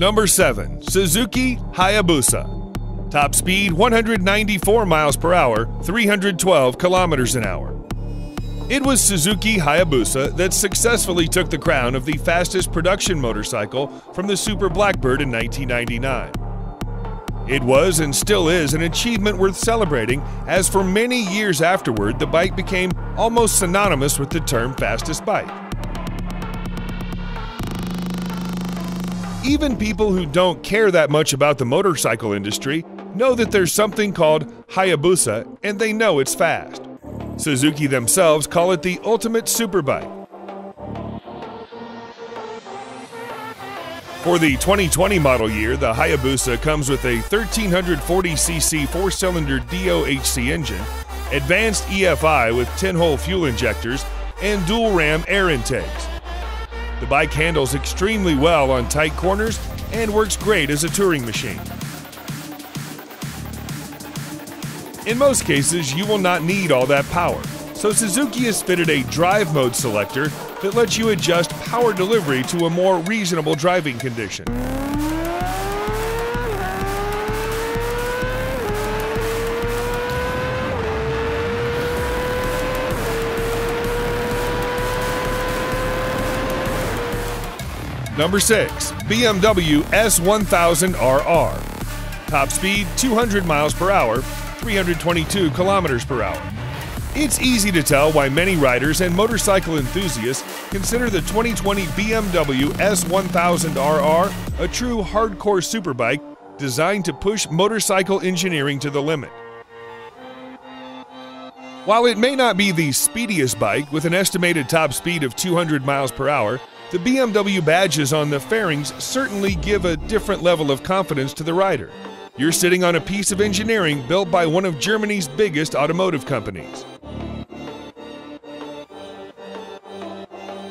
Number 7. Suzuki Hayabusa. Top speed 194 miles per hour, 312 kilometers an hour. It was Suzuki Hayabusa that successfully took the crown of the fastest production motorcycle from the Super Blackbird in 1999. It was and still is an achievement worth celebrating, as for many years afterward, the bike became almost synonymous with the term fastest bike. Even people who don't care that much about the motorcycle industry know that there's something called Hayabusa and they know it's fast. Suzuki themselves call it the ultimate superbike. For the 2020 model year, the Hayabusa comes with a 1340cc four cylinder DOHC engine, advanced EFI with 10 hole fuel injectors, and dual ram air intakes. The bike handles extremely well on tight corners and works great as a touring machine. In most cases, you will not need all that power, so Suzuki has fitted a drive mode selector that lets you adjust power delivery to a more reasonable driving condition. Number 6. BMW S1000RR. Top speed 200 miles per hour, 322 kilometers per hour. It's easy to tell why many riders and motorcycle enthusiasts consider the 2020 BMW S1000RR a true hardcore superbike designed to push motorcycle engineering to the limit. While it may not be the speediest bike with an estimated top speed of 200 miles per hour, the BMW badges on the fairings certainly give a different level of confidence to the rider. You're sitting on a piece of engineering built by one of Germany's biggest automotive companies.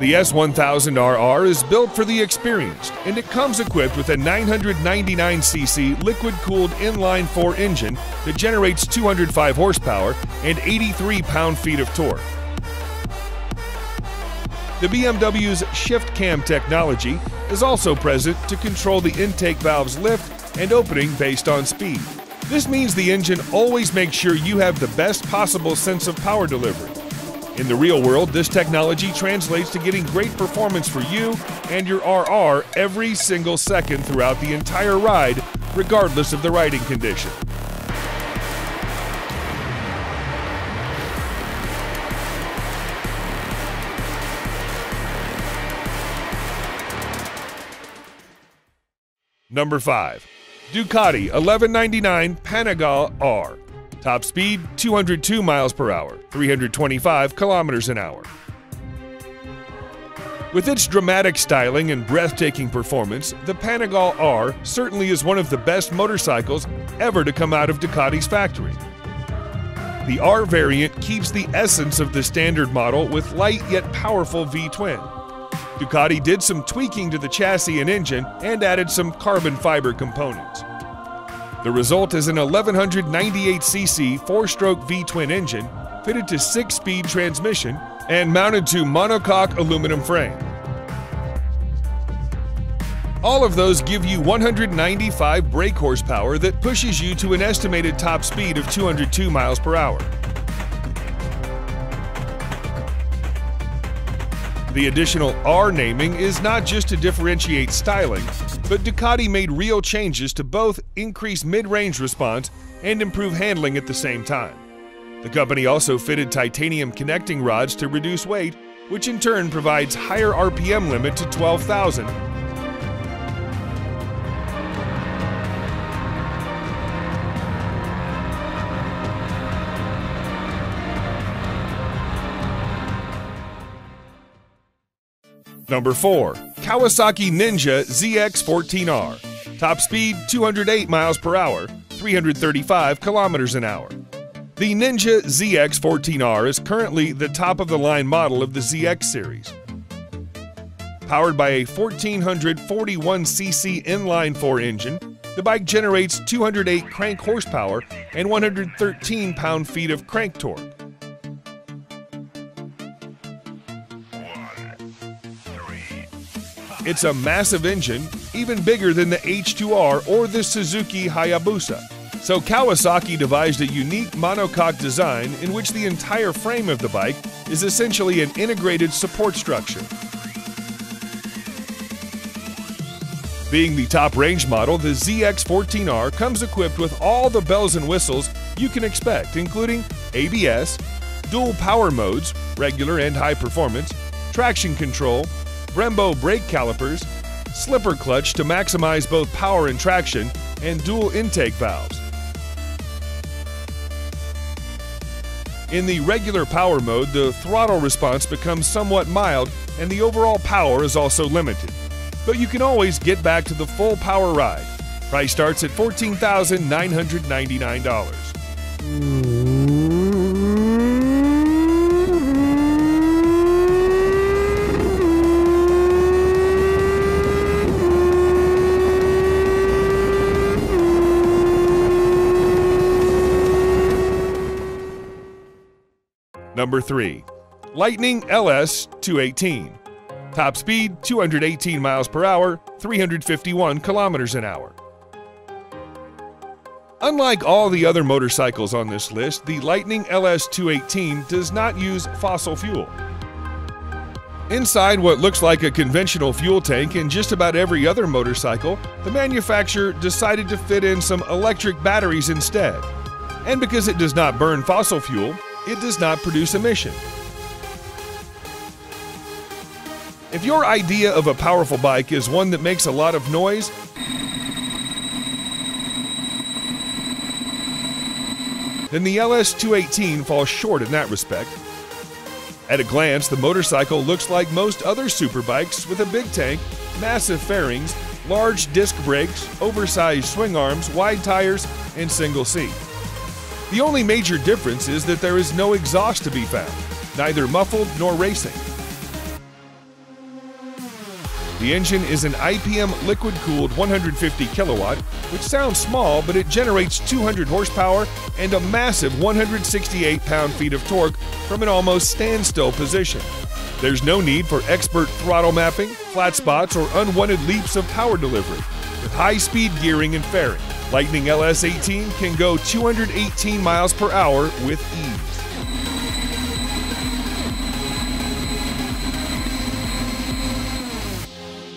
The S1000RR is built for the experienced, and it comes equipped with a 999cc liquid cooled inline 4 engine that generates 205 horsepower and 83 pound feet of torque. The BMW's shift cam technology is also present to control the intake valve's lift and opening based on speed. This means the engine always makes sure you have the best possible sense of power delivery. In the real world, this technology translates to getting great performance for you and your RR every single second throughout the entire ride, regardless of the riding condition. Number 5. Ducati 1199 Panigale R. Top speed 202 miles per hour, 325 kilometers an hour. With its dramatic styling and breathtaking performance, the Panigale R certainly is one of the best motorcycles ever to come out of Ducati's factory. The R variant keeps the essence of the standard model with light yet powerful V-twin. Ducati did some tweaking to the chassis and engine and added some carbon fiber components. The result is an 1198cc four-stroke V-twin engine fitted to six-speed transmission and mounted to monocoque aluminum frame. All of those give you 195 brake horsepower that pushes you to an estimated top speed of 202 miles per hour. The additional R naming is not just to differentiate styling, but Ducati made real changes to both increase mid-range response and improve handling at the same time. The company also fitted titanium connecting rods to reduce weight, which in turn provides higher RPM limit to 12,000 Number 4. Kawasaki Ninja ZX14R. Top speed 208 miles per hour, 335 kilometers an hour. The Ninja ZX14R is currently the top of the line model of the ZX series. Powered by a 1441cc inline 4 engine, the bike generates 208 crank horsepower and 113 pound feet of crank torque. It's a massive engine, even bigger than the H2R or the Suzuki Hayabusa. So Kawasaki devised a unique monocoque design in which the entire frame of the bike is essentially an integrated support structure. Being the top range model, the ZX14R comes equipped with all the bells and whistles you can expect, including ABS, dual power modes, regular and high performance, traction control, Brembo brake calipers, slipper clutch to maximize both power and traction, and dual intake valves. In the regular power mode, the throttle response becomes somewhat mild and the overall power is also limited but you can always get back to the full power ride. Price starts at $1,999. Number 3. Lightning LS 218. Top speed 218 miles per hour, 351 kilometers an hour. Unlike all the other motorcycles on this list, the Lightning LS 218 does not use fossil fuel. Inside what looks like a conventional fuel tank in just about every other motorcycle, the manufacturer decided to fit in some electric batteries instead. And because it does not burn fossil fuel, it does not produce emission. If your idea of a powerful bike is one that makes a lot of noise, then the LS218 falls short in that respect. At a glance, the motorcycle looks like most other superbikes with a big tank, massive fairings, large disc brakes, oversized swing arms, wide tires, and single seat. The only major difference is that there is no exhaust to be found, neither muffled nor racing. The engine is an IPM liquid cooled 150 kilowatt, which sounds small, but it generates 200 horsepower and a massive 168 pound feet of torque from an almost standstill position. There's no need for expert throttle mapping, flat spots, or unwanted leaps of power delivery. With high speed gearing and fairing, Lightning LS 18 can go 218 miles per hour with ease.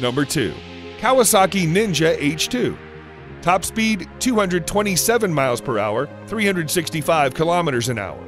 Number 2. Kawasaki Ninja H2. Top speed 227 miles per hour, 365 kilometers an hour.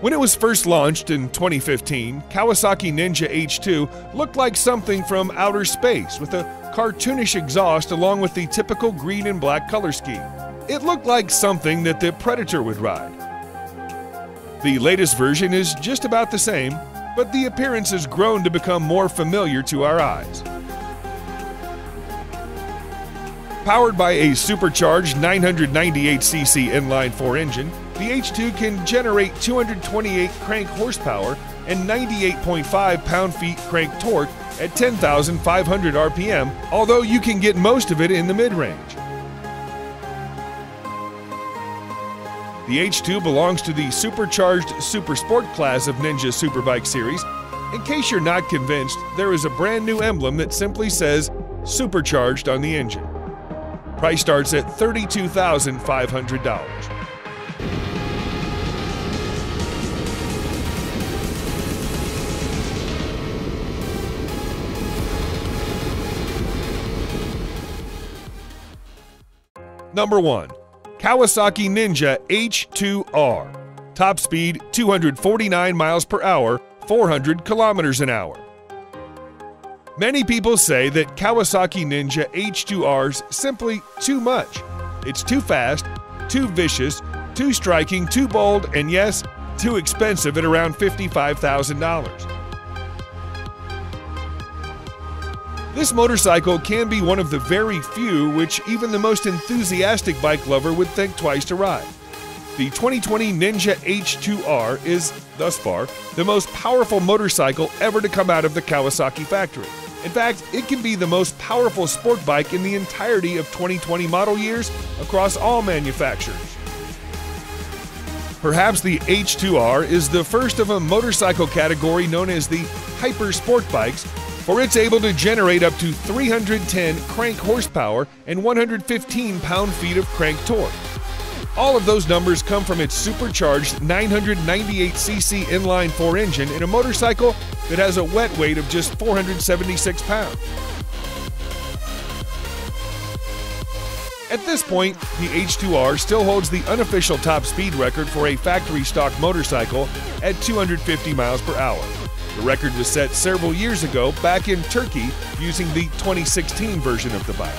When it was first launched in 2015, Kawasaki Ninja H2 looked like something from outer space with a cartoonish exhaust along with the typical green and black color scheme. It looked like something that the Predator would ride. The latest version is just about the same, but the appearance has grown to become more familiar to our eyes. Powered by a supercharged 998cc inline-4 engine, the H2 can generate 228 crank horsepower and 98.5 pound-feet crank torque at 10,500 RPM, although you can get most of it in the mid-range. The H2 belongs to the supercharged Super Sport class of Ninja Superbike series. In case you're not convinced, there is a brand new emblem that simply says Supercharged on the engine. Price starts at $32,500. Number 1. Kawasaki Ninja H2R. Top speed 249 miles per hour, 400 kilometers an hour. Many people say that Kawasaki Ninja H2R's simply too much. It's too fast, too vicious, too striking, too bold, and yes, too expensive at around $55,000. This motorcycle can be one of the very few which even the most enthusiastic bike lover would think twice to ride. The 2020 Ninja H2R is, thus far, the most powerful motorcycle ever to come out of the Kawasaki factory. In fact, it can be the most powerful sport bike in the entirety of 2020 model years across all manufacturers. Perhaps the H2R is the first of a motorcycle category known as the hyper sport bikes for it's able to generate up to 310 crank horsepower and 115 pound-feet of crank torque. All of those numbers come from its supercharged 998cc inline 4 engine in a motorcycle that has a wet weight of just 476 pounds. At this point, the H2R still holds the unofficial top speed record for a factory stock motorcycle at 250 miles per hour. The record was set several years ago back in Turkey using the 2016 version of the bike.